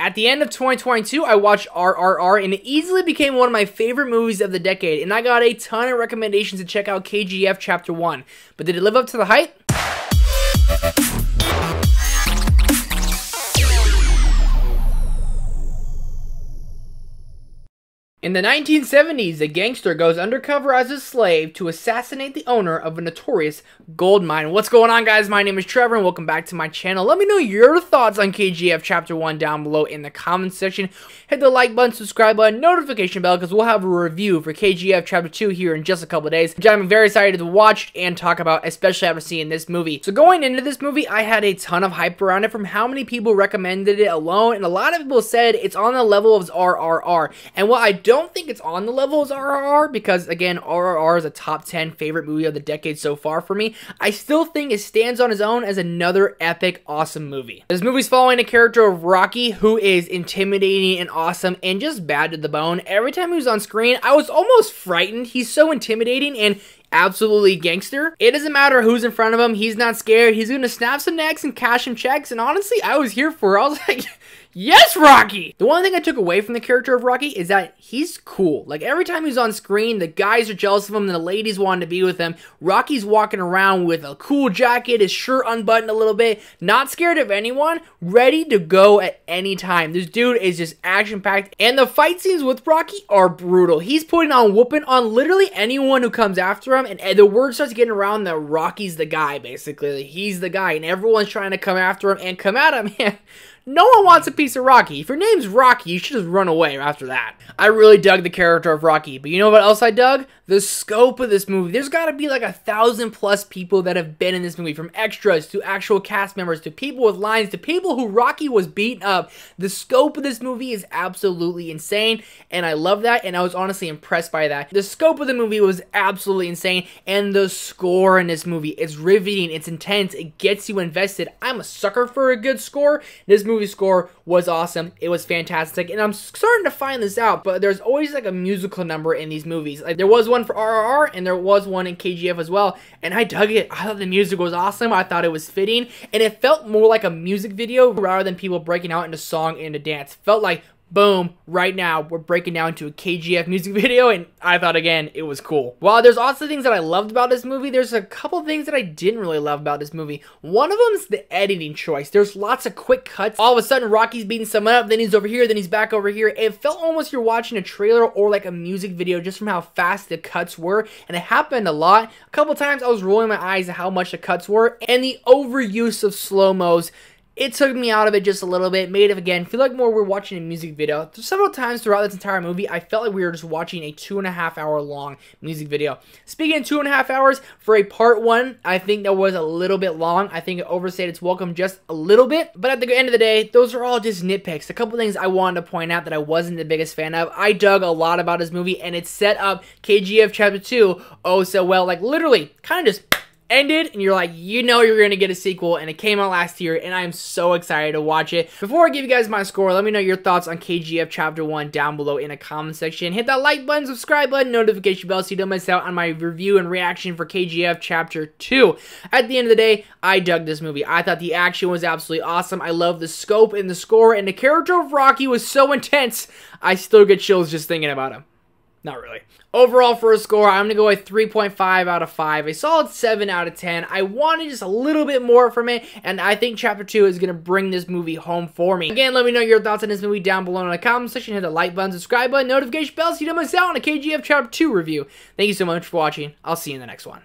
At the end of 2022, I watched RRR and it easily became one of my favorite movies of the decade, and I got a ton of recommendations to check out KGF Chapter 1. But did it live up to the hype? In the 1970s, a gangster goes undercover as a slave to assassinate the owner of a notorious gold mine. What's going on, guys? My name is Trevor, and welcome back to my channel. Let me know your thoughts on KGF Chapter 1 down below in the comments section. Hit the like button, subscribe button, notification bell, because we'll have a review for KGF Chapter 2 here in just a couple days, which I'm very excited to watch and talk about, especially after seeing this movie. So going into this movie, I had a ton of hype around it from how many people recommended it alone, and a lot of people said it's on the level of RRR. And what I don't think it's on the level as RRR because, again, RRR is a top 10 favorite movie of the decade so far for me. I still think it stands on its own as another epic, awesome movie. This movie's following a character of Rocky who is intimidating and awesome and just bad to the bone. Every time he was on screen, I was almost frightened. He's so intimidating and absolutely gangster. It doesn't matter who's in front of him. He's not scared. He's to snap some necks and cash some checks. And honestly, I was here for it. I was like, Yes, Rocky! The one thing I took away from the character of Rocky is that he's cool. Like, every time he's on screen, the guys are jealous of him and the ladies want to be with him. Rocky's walking around with a cool jacket, his shirt unbuttoned a little bit, not scared of anyone, ready to go at any time. This dude is just action-packed, and the fight scenes with Rocky are brutal. He's putting on whooping on literally anyone who comes after him, and, and the word starts getting around that Rocky's the guy, basically. He's the guy, and everyone's trying to come after him and come at him. No one wants a piece of Rocky. If your name's Rocky, you should just run away after that. I really dug the character of Rocky, but you know what else I dug? The scope of this movie. There's got to be like a thousand plus people that have been in this movie, from extras to actual cast members to people with lines to people who Rocky was beaten up. The scope of this movie is absolutely insane, and I love that, and I was honestly impressed by that. The scope of the movie was absolutely insane, and the score in this movie is riveting, it's intense, it gets you invested. I'm a sucker for a good score. This movie score was awesome. It was fantastic. And I'm starting to find this out, but there's always like a musical number in these movies. Like there was one for RRR and there was one in KGF as well. And I dug it. I thought the music was awesome. I thought it was fitting. And it felt more like a music video rather than people breaking out into song and a dance. Felt like boom, right now we're breaking down to a KGF music video, and I thought again it was cool. While there's also things that I loved about this movie, there's a couple things that I didn't really love about this movie. One of them is the editing choice. There's lots of quick cuts. All of a sudden, Rocky's beating someone up, then he's over here, then he's back over here. It felt almost you're watching a trailer or like a music video just from how fast the cuts were, and it happened a lot. A couple times I was rolling my eyes at how much the cuts were, and the overuse of slow-mos it took me out of it just a little bit, made it again feel like more we're watching a music video. Several times throughout this entire movie, I felt like we were just watching a two and a half hour long music video. Speaking of two and a half hours, for a part one, I think that was a little bit long. I think it overstayed its welcome just a little bit. But at the end of the day, those are all just nitpicks. A couple things I wanted to point out that I wasn't the biggest fan of. I dug a lot about this movie, and it set up KGF Chapter 2 oh so well. Like, literally, kind of just ended and you're like, you know you're to get a sequel and it came out last year and I'm so excited to watch it. Before I give you guys my score, let me know your thoughts on KGF Chapter 1 down below in a comment section. Hit that like button, subscribe button, notification bell so you don't miss out on my review and reaction for KGF Chapter 2. At the end of the day, I dug this movie. I thought the action was absolutely awesome. I love the scope and the score and the character of Rocky was so intense. I still get chills just thinking about him. Not really. Overall, for a score, I'm going to go a 3.5 out of 5. A solid 7 out of 10. I wanted just a little bit more from it, and I think Chapter 2 is going to bring this movie home for me. Again, let me know your thoughts on this movie down below in the comment section. Hit the like button, subscribe button, notification bell so you don't miss out on a KGF Chapter 2 review. Thank you so much for watching. I'll see you in the next one.